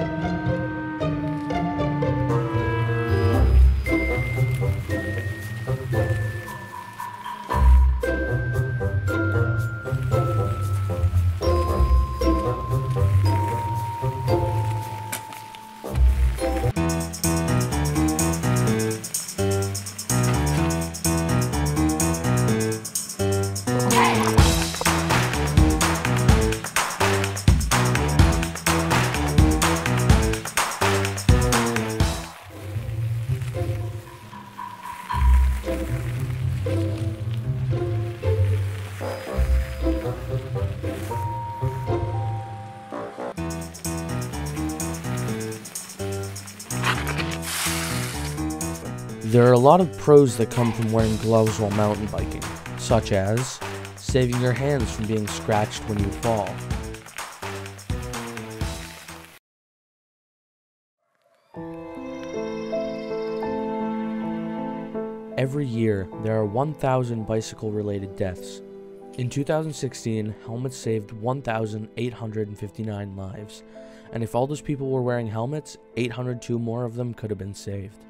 Thank There are a lot of pros that come from wearing gloves while mountain biking, such as saving your hands from being scratched when you fall, Every year, there are 1,000 bicycle related deaths. In 2016, helmets saved 1,859 lives, and if all those people were wearing helmets, 802 more of them could have been saved.